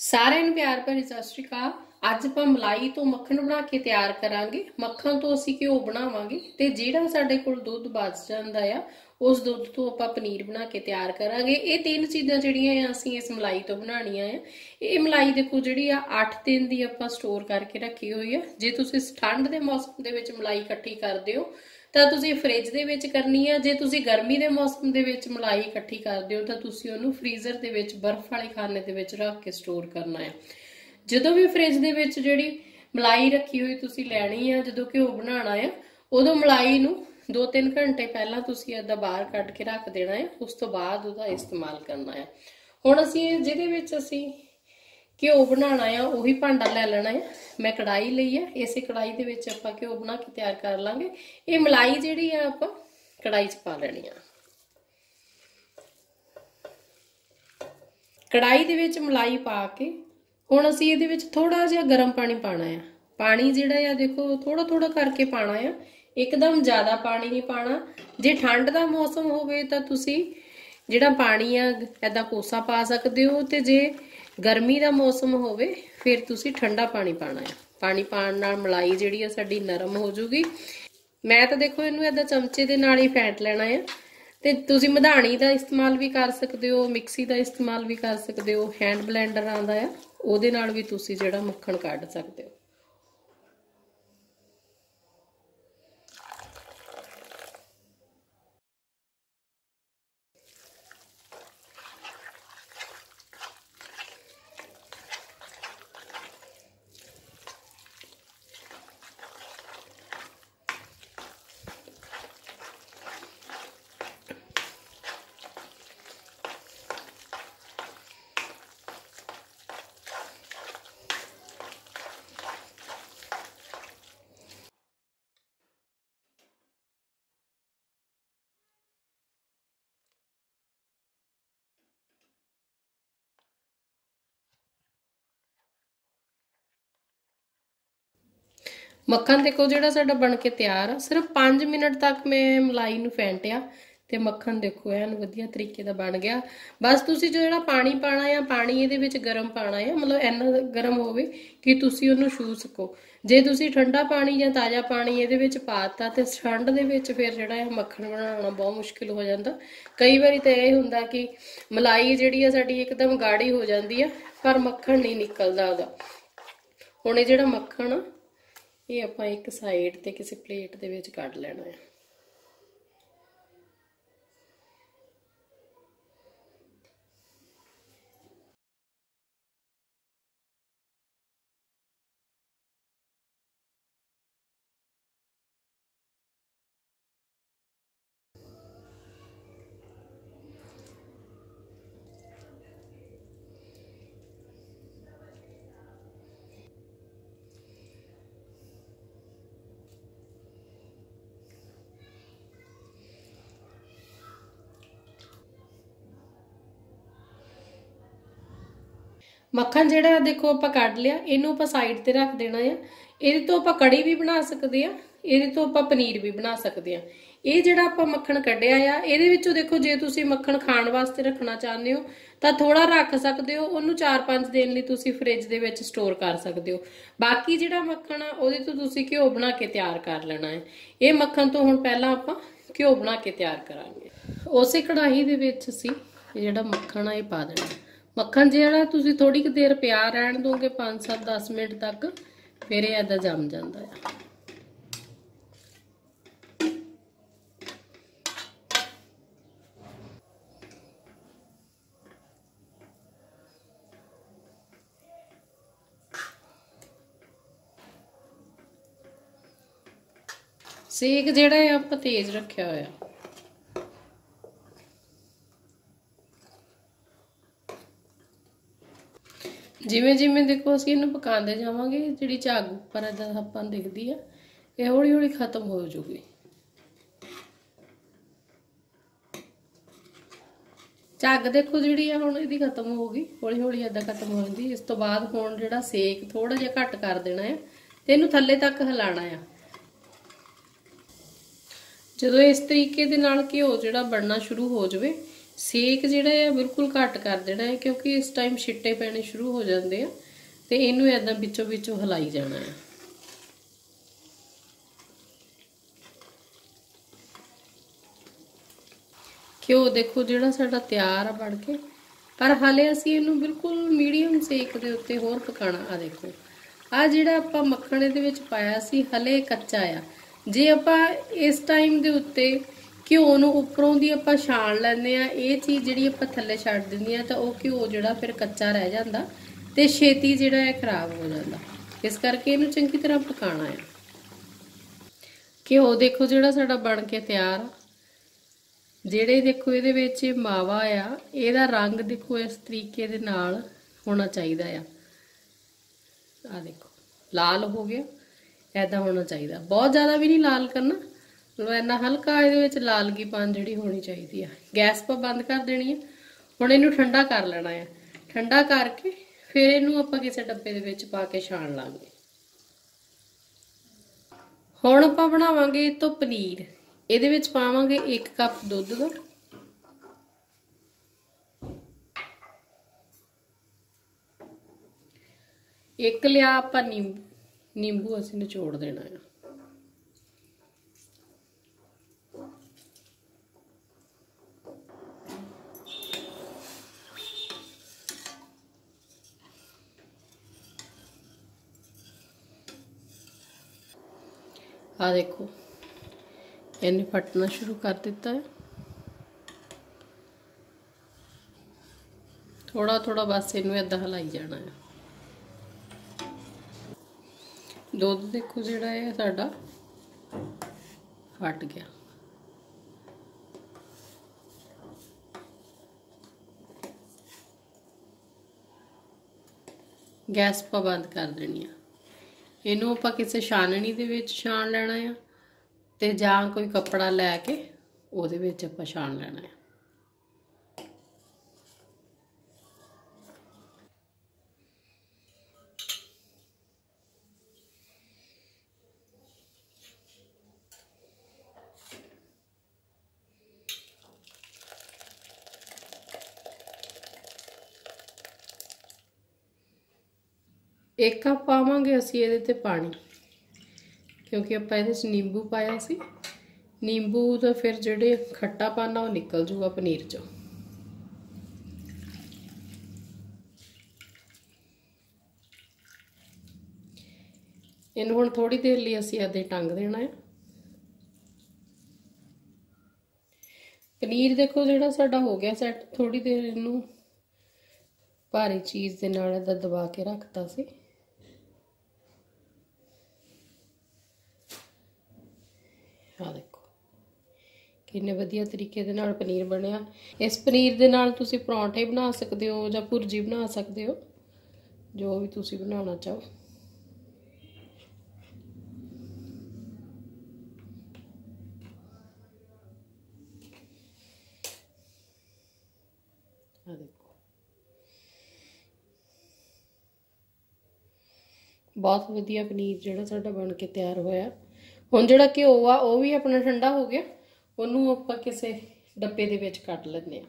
ਸਾਰਿਆਂ ਨੂੰ ਪਿਆਰ ਭਰੀ ਸਤਿ ਸ਼੍ਰੀ ਅਕਾਲ। ਅੱਜ ਆਪਾਂ ਮਲਾਈ ਤੋਂ ਮੱਖਣ ਬਣਾ ਕੇ ਤਿਆਰ ਕਰਾਂਗੇ। ਮੱਖਣ ਤੋਂ ਅਸੀਂ ਘਿਓ ਬਣਾਵਾਂਗੇ ਤੇ ਜਿਹੜਾ ਸਾਡੇ ਕੋਲ ਦੁੱਧ ਬਚ ਜਾਂਦਾ ਆ, ਉਸ ਦੁੱਧ ਤੋਂ ਆਪਾਂ ਪਨੀਰ ਬਣਾ ਕੇ ਤਿਆਰ ਕਰਾਂਗੇ। ਇਹ ਤਿੰਨ ਚੀਜ਼ਾਂ ਜਿਹੜੀਆਂ ਆ, ਅਸੀਂ ਇਸ ਮਲਾਈ ਤੋਂ ਬਣਾਉਣੀਆਂ ਆ। ਇਹ ਮਲਾਈ ਦੇਖੋ ਜਿਹੜੀ ਆ 8 ਦਿਨ ਦੀ ਆਪਾਂ ਸਟੋਰ ਕਰਕੇ ਰੱਖੀ ਹੋਈ ਆ। ਜੇ ਤੁਸੀਂ ਠੰਡ ਦੇ ਮੌਸਮ ਦੇ ਵਿੱਚ ਮਲਾਈ ਇਕੱਠੀ ਕਰਦੇ ਹੋ ਤਾਂ ਤੁਸੀਂ ਫ੍ਰਿਜ ਦੇ ਵਿੱਚ ਕਰਨੀ ਆ। ਜੇ ਤੁਸੀਂ ਗਰਮੀ ਦੇ ਮੌਸਮ ਦੇ ਵਿੱਚ ਮਲਾਈ ਇਕੱਠੀ ਕਰਦੇ ਹੋ, ਤਾਂ ਤੁਸੀਂ ਉਹਨੂੰ ਫ੍ਰੀਜ਼ਰ ਦੇ ਵਿੱਚ ਬਰਫ਼ ਵਾਲੇ ਖਾਨੇ ਦੇ ਵਿੱਚ ਰੱਖ ਕੇ ਸਟੋਰ ਕਰਨਾ ਹੈ ਜਦੋਂ ਵੀ ਫ੍ਰਿਜ ਦੇ ਵਿੱਚ ਜਿਹੜੀ ਮਲਾਈ ਰੱਖੀ ਹੋਈ ਤੁਸੀਂ ਲੈਣੀ ਆ, ਜਦੋਂ ਘਿਓ ਬਣਾਉਣਾ ਆ, ਉਦੋਂ ਮਲਾਈ ਨੂੰ 2-3 ਘੰਟੇ ਪਹਿਲਾਂ ਤੁਸੀਂ ਇਹਦਾ ਬਾਹਰ ਕੱਢ ਕੇ ਰੱਖ ਦੇਣਾ ਹੈ ਉਸ ਤੋਂ ਬਾਅਦ ਉਹਦਾ ਇਸਤੇਮਾਲ ਕਰਨਾ ਹੈ ਹੁਣ ਅਸੀਂ ਜਿਹਦੇ ਵਿੱਚ ਅਸੀਂ ਘਿਓ ਬਣਾਉਣਾ ਆ, ਉਹੀ ਭਾਂਡਾ ਲੈ ਲੈਣਾ ਆ। ਮੈਂ ਕੜਾਈ ਲਈ ਆ, ਇਸੇ ਕੜਾਈ ਦੇ ਵਿੱਚ ਆਪਾਂ ਘਿਓ ਬਣਾ ਕੇ ਤਿਆਰ ਕਰ ਲਾਂਗੇ। ਇਹ ਮਲਾਈ ਜਿਹੜੀ ਆ, ਆਪਾਂ ਕੜਾਈ 'ਚ ਪਾ ਲੈਣੀ ਆ। ਕੜਾਈ ਦੇ ਵਿੱਚ ਮਲਾਈ ਪਾ ਕੇ, ਹੁਣ ਅਸੀਂ ਇਹਦੇ ਵਿੱਚ ਥੋੜਾ ਜਿਹਾ ਗਰਮ ਪਾਣੀ ਪਾਣਾ ਆ। ਪਾਣੀ ਜਿਹੜਾ ਆ, ਦੇਖੋ ਥੋੜਾ ਥੋੜਾ ਕਰਕੇ ਪਾਣਾ ਆ। ਇੱਕਦਮ ਜ਼ਿਆਦਾ ਪਾਣੀ ਨਹੀਂ ਪਾਣਾ ਜੇ ਠੰਡ ਦਾ ਮੌਸਮ ਹੋਵੇ ਤਾਂ ਤੁਸੀਂ ਜਿਹੜਾ ਪਾਣੀ ਆ ਐਦਾਂ ਕੋਸਾ ਪਾ ਸਕਦੇ ਹੋ ਤੇ ਜੇ ਗਰਮੀ ਦਾ ਮੌਸਮ ਹੋਵੇ, ਫਿਰ ਤੁਸੀਂ ਠੰਡਾ ਪਾਣੀ ਪਾਣਾ ਹੈ। ਪਾਣੀ ਪਾਣ ਨਾਲ ਮਲਾਈ ਜਿਹੜੀ ਆ ਸਾਡੀ ਨਰਮ ਹੋ ਜੂਗੀ। ਮੈਂ ਤਾਂ ਦੇਖੋ ਇਹਨੂੰ ਐਦਾਂ ਚਮਚੇ ਦੇ ਨਾਲ ਹੀ ਫੈਂਟ ਲੈਣਾ ਹੈ। ਤੇ ਤੁਸੀਂ ਮਧਾਣੀ ਦਾ ਇਸਤੇਮਾਲ ਵੀ ਕਰ ਸਕਦੇ ਹੋ, ਮਿਕਸੀ ਦਾ ਇਸਤੇਮਾਲ ਵੀ ਕਰ ਸਕਦੇ ਹੋ, ਹੈਂਡ ਬਲੈਂਡਰ ਆਂਦਾ ਆ ਉਹਦੇ ਨਾਲ ਵੀ ਤੁਸੀਂ ਜਿਹੜਾ ਮੱਖਣ ਕੱਢ ਸਕਦੇ ਹੋ। ਮੱਖਣ ਦੇਖੋ ਜਿਹੜਾ ਸਾਡਾ ਬਣ ਕੇ ਤਿਆਰ ਆ, ਸਿਰਫ 5 ਮਿੰਟ ਤੱਕ ਮੈਂ ਮਲਾਈ ਨੂੰ ਫੈਂਟਿਆ ਤੇ ਮੱਖਣ ਦੇਖੋ, ਐਨ ਵਧੀਆ ਤਰੀਕੇ ਦਾ ਬਣ ਗਿਆ। ਬਸ ਤੁਸੀਂ ਜਿਹੜਾ ਪਾਣੀ ਪਾਣਾ ਆ, ਪਾਣੀ ਇਹਦੇ ਵਿੱਚ ਗਰਮ ਪਾਣਾ ਆ, ਮਤਲਬ ਇੰਨਾ ਗਰਮ ਹੋਵੇ ਕਿ ਤੁਸੀਂ ਉਹਨੂੰ ਛੂ ਸਕੋ। ਜੇ ਤੁਸੀਂ ਠੰਡਾ ਪਾਣੀ ਜਾਂ ਤਾਜ਼ਾ ਪਾਣੀ ਇਹਦੇ ਵਿੱਚ ਪਾਤਾ ਤੇ ਠੰਡ ਦੇ ਵਿੱਚ ਫਿਰ ਜਿਹੜਾ ਇਹ ਮੱਖਣ ਬਣਾਉਣਾ ਬਹੁਤ ਮੁਸ਼ਕਿਲ ਹੋ ਜਾਂਦਾ। ਕਈ ਵਾਰੀ ਤਾਂ ਇਹ ਹੁੰਦਾ ਕਿ ਮਲਾਈ ਜਿਹੜੀ ਆ ਸਾਡੀ ਇੱਕਦਮ ਗਾੜੀ ਹੋ ਜਾਂਦੀ ਆ, ਪਰ ਮੱਖਣ ਨਹੀਂ ਨਿਕਲਦਾ ਉਹਦਾ। ਹੁਣ ਇਹ ਜਿਹੜਾ ਮੱਖਣ ਆ ਇਹ ਆਪਾਂ ਇੱਕ ਸਾਈਡ ਤੇ ਕਿਸੇ ਪਲੇਟ ਦੇ ਵਿੱਚ ਕੱਢ ਲੈਣਾ ਹੈ। ਮੱਖਣ ਜਿਹੜਾ ਦੇਖੋ ਆਪਾਂ ਕੱਢ ਲਿਆ, ਇਹਨੂੰ ਆਪਾਂ ਸਾਈਡ ਤੇ ਰੱਖ ਦੇਣਾ ਆ। ਇਹਦੇ ਤੋਂ ਆਪਾਂ ਕੜੀ ਵੀ ਬਣਾ ਸਕਦੇ ਆ, ਇਹਦੇ ਤੋਂ ਆਪਾਂ ਪਨੀਰ ਵੀ ਬਣਾ ਸਕਦੇ ਆ। ਇਹ ਜਿਹੜਾ ਆਪਾਂ ਮੱਖਣ ਕੱਢਿਆ ਆ, ਇਹਦੇ ਵਿੱਚੋਂ ਦੇਖੋ ਜੇ ਤੁਸੀਂ ਮੱਖਣ ਖਾਣ ਵਾਸਤੇ ਰੱਖਣਾ ਚਾਹੁੰਦੇ ਹੋ, ਤਾਂ ਥੋੜਾ ਰੱਖ ਸਕਦੇ ਹੋ, ਉਹਨੂੰ 4-5 ਦਿਨ ਲਈ ਤੁਸੀਂ ਫ੍ਰਿਜ ਦੇ ਵਿੱਚ ਸਟੋਰ ਕਰ ਸਕਦੇ ਹੋ। ਬਾਕੀ ਜਿਹੜਾ ਮੱਖਣ ਆ, ਉਹਦੇ ਤੋਂ ਤੁਸੀਂ ਘਿਓ ਬਣਾ ਕੇ ਤਿਆਰ ਕਰ ਲੈਣਾ ਹੈ। ਇਹ ਮੱਖਣ ਤੋਂ ਹੁਣ ਪਹਿਲਾਂ ਆਪਾਂ ਘਿਓ ਬਣਾ ਕੇ ਤਿਆਰ ਕਰਾਂਗੇ। ਉਸੇ ਕੜਾਹੀ ਦੇ ਵਿੱਚ ਅਸੀਂ ਜਿਹੜਾ ਮੱਖਣ ਆ, ਇਹ ਪਾ ਦੇਣਾ। ਮੱਖਣ ਜਿਹੜਾ ਤੁਸੀਂ ਥੋੜੀ ਕੁ ਦੇਰ ਪਿਆ ਰਹਿਣ ਦੋਗੇ 5-7 10 ਮਿੰਟ ਤੱਕ, ਫਿਰ ਇਹ ਐਦਾ ਜੰਮ ਜਾਂਦਾ ਆ। ਸੇਕ ਜਿਹੜਾ ਆ ਆਪਾਂ ਤੇਜ਼ ਰੱਖਿਆ ਹੋਇਆ। ਜਿਵੇਂ ਜਿਵੇਂ ਦੇਖੋ ਅਸੀਂ ਇਹਨੂੰ ਪਕਾਉਂਦੇ ਜਾਵਾਂਗੇ, ਜਿਹੜੀ ਝੱਗ ਉੱਪਰ ਇਹਦਾ ਆਪਾਂ ਨੂੰ ਦਿਖਦੀ ਆ, ਇਹ ਹੌਲੀ ਹੌਲੀ ਖਤਮ ਹੋ ਜਾਊਗੀ। ਝੱਗ ਦੇਖੋ ਜਿਹੜੀ ਆ, ਹੁਣ ਇਹਦੀ ਖਤਮ ਹੋ ਗਈ, ਹੌਲੀ ਹੌਲੀ ਇਦਾਂ ਖਤਮ ਹੋ ਜਾਂਦੀ ਇਸ ਤੋਂ ਬਾਅਦ ਹੁਣ ਜਿਹੜਾ ਸੇਕ ਥੋੜਾ ਜਿਹਾ ਘੱਟ ਕਰ ਦੇਣਾ ਹੈ ਤੇ ਇਹਨੂੰ ਥੱਲੇ ਤੱਕ ਹਿਲਾਣਾ ਆ। ਜਦੋਂ ਇਸ ਤਰੀਕੇ ਦੇ ਨਾਲ ਘਿਓ ਜਿਹੜਾ ਬਣਨਾ ਸ਼ੁਰੂ ਹੋ ਜਾਵੇ ਸੇਕ ਜਿਹੜਾ ਹੈ ਬਿਲਕੁਲ ਘੱਟ ਕਰ ਦੇਣਾ ਹੈ, ਕਿਉਂਕਿ ਇਸ ਟਾਈਮ ਛਿੱਟੇ ਪੈਣੇ ਸ਼ੁਰੂ ਹੋ ਜਾਂਦੇ ਆ ਤੇ ਇਹਨੂੰ ਐਦਾਂ ਵਿੱਚੋਂ ਵਿੱਚੋਂ ਹਲਾਈ ਜਾਣਾ ਹੈ। ਘਿਓ ਦੇਖੋ ਜਿਹੜਾ ਸਾਡਾ ਤਿਆਰ ਆ ਬਣ ਕੇ, ਪਰ ਹਾਲੇ ਅਸੀਂ ਇਹਨੂੰ ਬਿਲਕੁਲ ਮੀਡੀਅਮ ਸੇਕ ਦੇ ਉੱਤੇ ਹੋਰ ਪਕਾਣਾ ਆ ਦੇਖੋ। ਆ ਜਿਹੜਾ ਆਪਾਂ ਮੱਖਣ ਇਹਦੇ ਵਿੱਚ ਪਾਇਆ ਸੀ, ਹਲੇ ਕੱਚਾ ਆ। ਜੇ ਆਪਾਂ ਇਸ ਟਾਈਮ ਦੇ ਉੱਤੇ ਘਿਓ ਨੂੰ ਉੱਪਰੋਂ ਦੀ ਆਪਾਂ ਛਾਣ ਲੈਂਦੇ ਆ ਇਹ ਚੀਜ਼ ਜਿਹੜੀ ਆਪਾਂ ਥੱਲੇ ਛੱਡ ਦਿੰਦੀ ਆ ਤਾਂ ਉਹ ਘਿਓ ਜਿਹੜਾ ਫਿਰ ਕੱਚਾ ਰਹਿ ਜਾਂਦਾ ਤੇ ਛੇਤੀ ਜਿਹੜਾ ਹੈ ਖਰਾਬ ਹੋ ਜਾਂਦਾ। ਇਸ ਕਰਕੇ ਇਹਨੂੰ ਚੰਗੀ ਤਰ੍ਹਾਂ ਪਕਾਉਣਾ ਹੈ। ਘਿਓ ਦੇਖੋ ਜਿਹੜਾ ਸਾਡਾ ਬਣ ਕੇ ਤਿਆਰ ਆ। ਜਿਹੜੇ ਦੇਖੋ ਇਹਦੇ ਵਿੱਚ ਮਾਵਾ ਆ, ਇਹਦਾ ਰੰਗ ਦੇਖੋ ਇਸ ਤਰੀਕੇ ਦੇ ਨਾਲ ਹੋਣਾ ਚਾਹੀਦਾ ਆ। ਆ ਦੇਖੋ, ਲਾਲ ਹੋ ਗਿਆ ਐਦਾਂ ਹੋਣਾ ਚਾਹੀਦਾ। ਬਹੁਤ ਜ਼ਿਆਦਾ ਵੀ ਨਹੀਂ ਲਾਲ ਕਰਨਾ। ਲੋ ਇੰਨਾ ਹਲਕਾ ਇਹਦੇ ਵਿੱਚ ਲਾਲਗੀ ਪਾਣ ਜਿਹੜੀ ਹੋਣੀ ਚਾਹੀਦੀ ਆ। ਗੈਸ ਪਾ ਬੰਦ ਕਰ ਦੇਣੀ ਆ। ਹੁਣ ਇਹਨੂੰ ਠੰਡਾ ਕਰ ਲੈਣਾ ਆ। ਠੰਡਾ ਕਰਕੇ ਫਿਰ ਇਹਨੂੰ ਆਪਾਂ ਕਿਸੇ ਡੱਬੇ ਦੇ ਵਿੱਚ ਪਾ ਕੇ ਛਾਣ ਲਾਂਗੇ। ਹੁਣ ਆਪਾਂ ਬਣਾਵਾਂਗੇ ਇਹ ਤੋਂ ਪਨੀਰ। ਇਹਦੇ ਵਿੱਚ ਪਾਵਾਂਗੇ 1 ਕੱਪ ਦੁੱਧ ਦਾ। ਇੱਕ ਲਿਆ ਆਪਾਂ ਨਿੰਬੂ। ਨਿੰਬੂ ਅਸੀਂ ਨਿਚੋੜ ਦੇਣਾ ਹੈ ਆ ਦੇਖੋ ਇਹਨੇ ਫਟਣਾ ਸ਼ੁਰੂ ਕਰ ਦਿੱਤਾ ਹੈ ਥੋੜਾ ਥੋੜਾ ਬਸ ਇਹਨੂੰ ਇਦਾਂ ਹਲਾਈ ਜਾਣਾ ਹੈ ਦੁੱਧ ਦੇਖੋ ਜਿਹੜਾ ਹੈ ਸਾਡਾ ਫਟ ਗਿਆ ਗੈਸ ਪਾ ਬੰਦ ਕਰ ਦੇਣੀ ਆ ਇਹਨੂੰ ਆਪਾਂ ਕਿਸੇ ਛਾਨਣੀ ਦੇ ਵਿੱਚ ਛਾਣ ਲੈਣਾ ਆ ਤੇ ਜਾਂ ਕੋਈ ਕੱਪੜਾ ਲੈ ਕੇ ਉਹਦੇ ਵਿੱਚ ਆਪਾਂ ਛਾਣ ਲੈਣਾ ਆ। ਇੱਕ ਕੱਪ ਪਾਵਾਂਗੇ ਅਸੀਂ ਇਹਦੇ ਤੇ ਪਾਣੀ, ਕਿਉਂਕਿ ਆਪਾਂ ਇਹਦੇ ਵਿੱਚ ਨਿੰਬੂ ਪਾਇਆ ਸੀ। ਨਿੰਬੂ ਦਾ ਫਿਰ ਜਿਹੜੇ ਖੱਟਾ ਪਾਣਾ ਉਹ ਨਿਕਲ ਜੂਗਾ ਪਨੀਰ ਚੋਂ। ਇਹਨੂੰ ਹੁਣ ਥੋੜੀ ਦੇਰ ਲਈ ਅਸੀਂ ਇਹਦੇ ਟੰਗ ਦੇਣਾ ਹੈ। ਪਨੀਰ ਦੇਖੋ ਜਿਹੜਾ ਸਾਡਾ ਹੋ ਗਿਆ ਸੈੱਟ ਥੋੜੀ ਦੇਰ ਇਹਨੂੰ ਭਾਰੀ ਚੀਜ਼ ਦੇ ਨਾਲ ਇਹਦਾ ਦਬਾ ਕੇ ਰੱਖਤਾ ਸੀ। ਕਿੰਨੇ ਵਧੀਆ ਤਰੀਕੇ ਦੇ ਨਾਲ ਪਨੀਰ ਬਣਿਆ। ਇਸ ਪਨੀਰ ਦੇ ਨਾਲ ਤੁਸੀਂ ਪਰੌਂਠੇ ਬਣਾ ਸਕਦੇ ਹੋ ਜਾਂ ਭੁਰਜੀ ਬਣਾ ਸਕਦੇ ਹੋ। ਜੋ ਵੀ ਤੁਸੀਂ ਬਣਾਉਣਾ ਚਾਹੋ। ਆ ਦੇਖੋ। ਬਹੁਤ ਵਧੀਆ ਪਨੀਰ ਜਿਹੜਾ ਸਾਡਾ ਬਣ ਕੇ ਤਿਆਰ ਹੋਇਆ। ਹੁਣ ਜਿਹੜਾ ਘਿਓ ਆ, ਉਹ ਵੀ ਆਪਣਾ ਠੰਡਾ ਹੋ ਗਿਆ। ਉਹਨੂੰ ਆਪਾਂ ਕਿਸੇ ਡੱਬੇ ਦੇ ਵਿੱਚ ਕੱਢ ਲੈਂਦੇ ਆ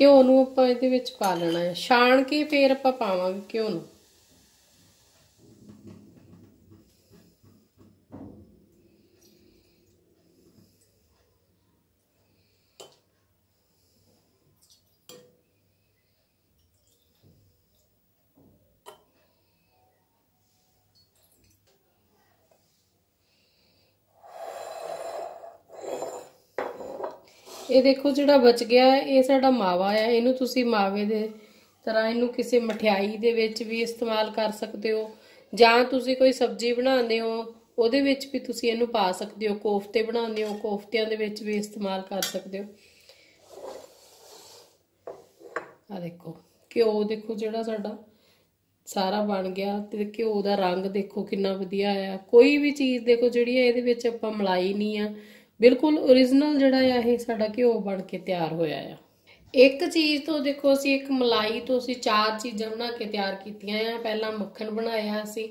ਘਿਓ ਨੂੰ ਆਪਾਂ ਇਹਦੇ ਵਿੱਚ ਪਾ ਲੈਣਾ ਹੈ। ਛਾਣ ਕੇ ਫੇਰ ਆਪਾਂ ਪਾਵਾਂਗੇ ਘਿਓ ਨੂੰ। ਇਹ ਦੇਖੋ ਜਿਹੜਾ ਬਚ ਗਿਆ ਇਹ ਸਾਡਾ ਮਾਵਾ ਆ ਇਹਨੂੰ ਤੁਸੀਂ ਮਾਵੇ ਦੇ ਤਰ੍ਹਾਂ ਇਹਨੂੰ ਕਿਸੇ ਮਠਿਆਈ ਦੇ ਵਿੱਚ ਵੀ ਇਸਤੇਮਾਲ ਕਰ ਸਕਦੇ ਹੋ। ਜਾਂ ਤੁਸੀਂ ਕੋਈ ਸਬਜ਼ੀ ਬਣਾਉਂਦੇ ਹੋ, ਉਹਦੇ ਵਿੱਚ ਵੀ ਤੁਸੀਂ ਇਹਨੂੰ ਪਾ ਸਕਦੇ ਹੋ। ਕੋਫਤੇ ਬਣਾਉਂਦੇ ਹੋ, ਕੋਫਤਿਆਂ ਦੇ ਵਿੱਚ ਵੀ ਇਸਤੇਮਾਲ ਕਰ ਸਕਦੇ ਹੋ। ਆ ਦੇਖੋ, ਘਿਓ ਦੇਖੋ ਜਿਹੜਾ ਸਾਡਾ ਸਾਰਾ ਬਣ ਗਿਆ ਤੇ ਘਿਓ ਦਾ ਰੰਗ ਦੇਖੋ ਕਿੰਨਾ ਵਧੀਆ ਆ ਕੋਈ ਵੀ ਚੀਜ਼ ਦੇਖੋ ਜਿਹੜੀ ਹੈ, ਇਹਦੇ ਵਿੱਚ ਆਪਾਂ ਮਲਾਈ ਨਹੀਂ ਆ। ਬਿਲਕੁਲ origignal ਜਿਹੜਾ ਆ ਇਹ ਸਾਡਾ ਘਿਓ ਬਣ ਕੇ ਤਿਆਰ ਹੋਇਆ ਆ। ਇੱਕ ਚੀਜ਼ ਤੋਂ ਦੇਖੋ ਅਸੀਂ ਇੱਕ ਮਲਾਈ ਤੋਂ ਅਸੀਂ ਚਾਰ ਚੀਜ਼ਾਂ ਬਣਾ ਕੇ ਤਿਆਰ ਕੀਤੀਆਂ ਆ। ਪਹਿਲਾਂ ਮੱਖਣ ਬਣਾਇਆ ਸੀ,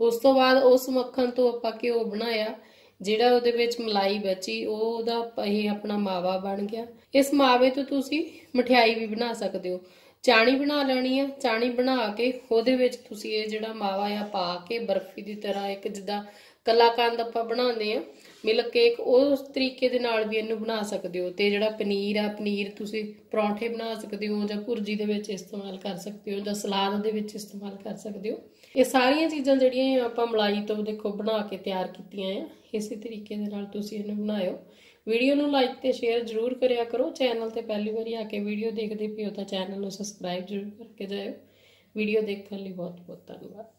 ਉਸ ਤੋਂ ਬਾਅਦ ਉਸ ਮੱਖਣ ਤੋਂ ਆਪਾਂ ਘਿਓ ਬਣਾਇਆ, ਜਿਹੜਾ ਉਹਦੇ ਵਿੱਚ ਮਲਾਈ ਬਚੀ ਉਹ ਉਹਦਾ ਇਹ ਆਪਣਾ ਮਾਵਾ ਬਣ ਗਿਆ। ਇਸ ਮਾਵੇ ਤੋਂ ਤੁਸੀਂ ਮਠਿਆਈ ਵੀ ਬਣਾ ਸਕਦੇ ਹੋ। ਚਾਣੀ ਬਣਾ ਲੈਣੀ ਆ, ਚਾਣੀ ਬਣਾ ਕੇ ਉਹਦੇ ਵਿੱਚ ਤੁਸੀਂ ਇਹ ਜਿਹੜਾ ਮਾਵਾ ਆ ਪਾ ਕੇ ਬਰਫੀ ਦੀ ਤਰ੍ਹਾਂ ਇੱਕ ਜਿੱਦਾਂ ਕਲਾਕੰਦ ਆਪਾਂ ਬਣਾਉਂਦੇ ਆ ਮਿਲਕ ਕੇਕ, ਉਸ ਤਰੀਕੇ ਦੇ ਨਾਲ ਵੀ ਇਹਨੂੰ ਬਣਾ ਸਕਦੇ ਹੋ ਤੇ ਜਿਹੜਾ ਪਨੀਰ ਆ, ਪਨੀਰ ਤੁਸੀਂ ਪਰੌਂਠੇ ਬਣਾ ਸਕਦੇ ਹੋ ਜਾਂ ਭੁਰਜੀ ਦੇ ਵਿੱਚ ਇਸਤੇਮਾਲ ਕਰ ਸਕਦੇ ਹੋ ਜਾਂ ਸਲਾਦ ਦੇ ਵਿੱਚ ਇਸਤੇਮਾਲ ਕਰ ਸਕਦੇ ਹੋ। ਇਹ ਸਾਰੀਆਂ ਚੀਜ਼ਾਂ ਜਿਹੜੀਆਂ ਆਪਾਂ ਮਲਾਈ ਤੋਂ ਦੇਖੋ ਬਣਾ ਕੇ ਤਿਆਰ ਕੀਤੀਆਂ ਆ, ਇਸੇ ਤਰੀਕੇ ਦੇ ਨਾਲ ਤੁਸੀਂ ਇਹਨੂੰ ਬਣਾਇਓ। ਵੀਡੀਓ ਨੂੰ ਲਾਈਕ ਤੇ ਸ਼ੇਅਰ ਜ਼ਰੂਰ ਕਰਿਆ ਕਰੋ ਚੈਨਲ ਤੇ ਪਹਿਲੀ ਵਾਰੀ ਆ ਕੇ ਵੀਡੀਓ ਦੇਖਦੇ ਪਿਓ ਤਾਂ ਚੈਨਲ ਨੂੰ ਸਬਸਕ੍ਰਾਈਬ ਜ਼ਰੂਰ ਕਰਕੇ ਜਾਇਓ। ਵੀਡੀਓ ਦੇਖਣ ਲਈ ਬਹੁਤ ਬਹੁਤ ਧੰਨਵਾਦ।